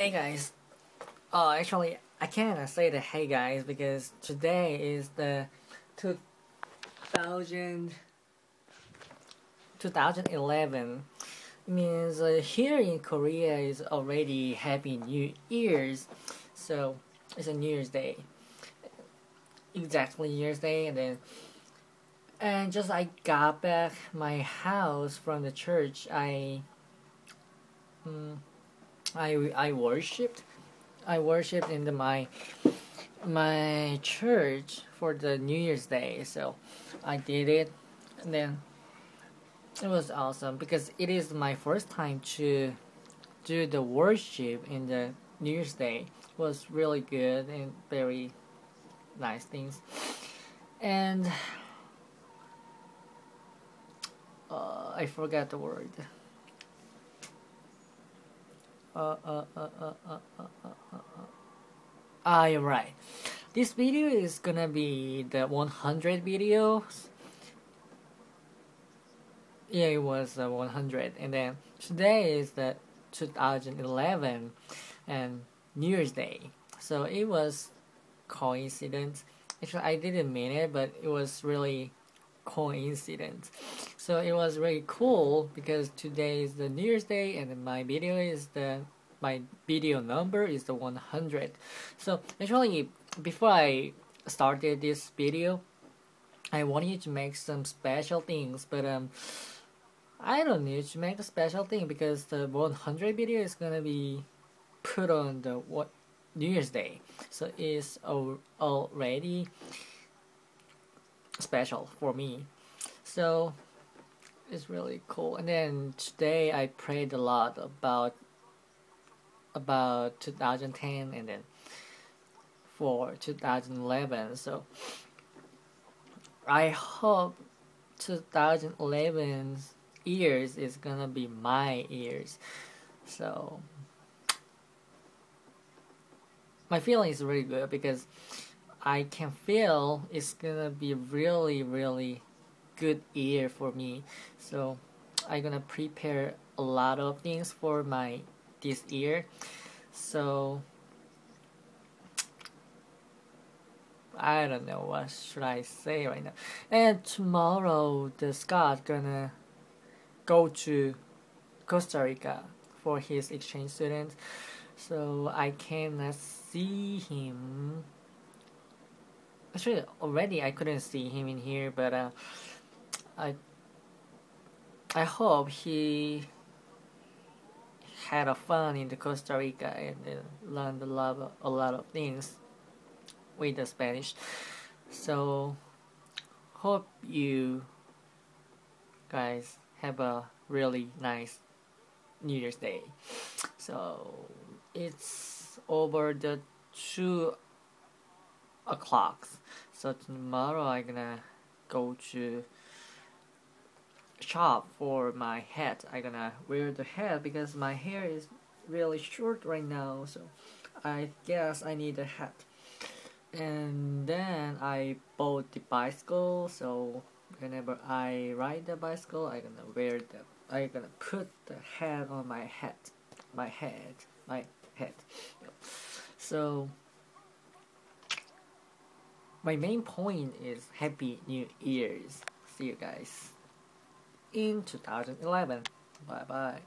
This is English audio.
Hey guys, uh, actually I can't say the hey guys because today is the 2000, 2011 means uh, here in Korea is already Happy New Year's, so it's a New Year's Day, exactly New Year's Day, and then and just I got back my house from the church, I. Um, I I worshipped I worshipped in the, my my church for the New Year's Day. So I did it, and then it was awesome because it is my first time to do the worship in the New Year's Day. It was really good and very nice things, and uh, I forgot the word. Uh, uh, uh, uh, uh, uh, uh, uh. Ah, you're right. This video is gonna be the 100 videos. Yeah, it was uh, 100, and then today is the 2011 and New Year's Day. So it was coincidence. Actually, I didn't mean it, but it was really coincidence. So it was really cool because today is the New Year's Day and my video is the my video number is the 100. So actually before I started this video I wanted to make some special things but um I don't need to make a special thing because the 100 video is gonna be put on the what New Year's Day. So it's already special for me. So it's really cool. And then today I prayed a lot about about 2010 and then for 2011 so I hope 2011 years is gonna be my years. So my feeling is really good because I can feel it's gonna be really really good year for me. So I'm gonna prepare a lot of things for my this year. So I don't know what should I say right now. And tomorrow the Scott gonna go to Costa Rica for his exchange student so I cannot see him. Actually already I couldn't see him in here but uh, I I hope he had a fun in the Costa Rica and uh, learned a lot of, a lot of things with the Spanish. So hope you guys have a really nice New Year's Day. So it's over the two o'clock. So tomorrow I'm gonna go to shop for my hat. I'm gonna wear the hat because my hair is really short right now. So I guess I need a hat. And then I bought the bicycle. So whenever I ride the bicycle, I'm gonna wear the. I'm gonna put the hat on my hat, my head, my head. So my main point is Happy New Year's. See you guys in 2011. Bye bye.